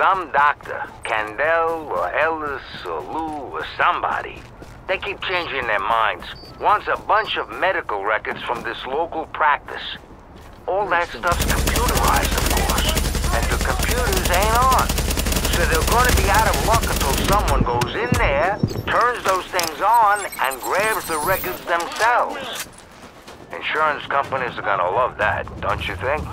some doctor, Kandel or Ellis or Lou or somebody, they keep changing their minds. Wants a bunch of medical records from this local practice. All that stuff's computerized, of course. And the computers ain't on. So they're gonna be out of luck until someone goes in there, turns those things on, and grabs the records themselves. Insurance companies are gonna love that, don't you think?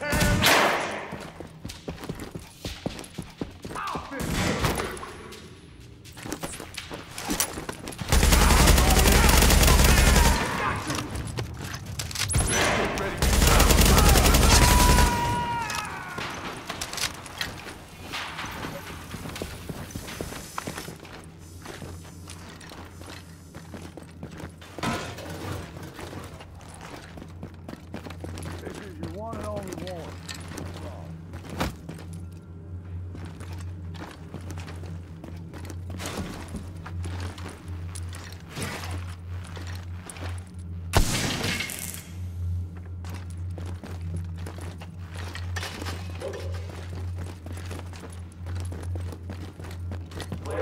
Ten.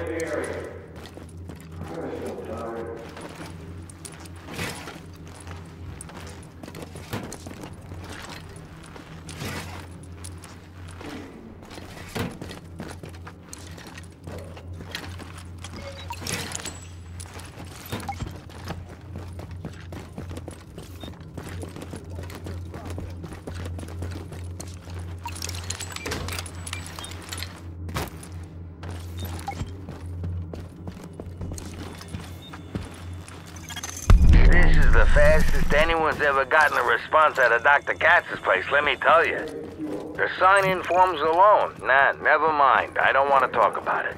This fastest anyone's ever gotten a response out of Dr. Katz's place, let me tell you. The sign-in forms alone. Nah, never mind. I don't want to talk about it.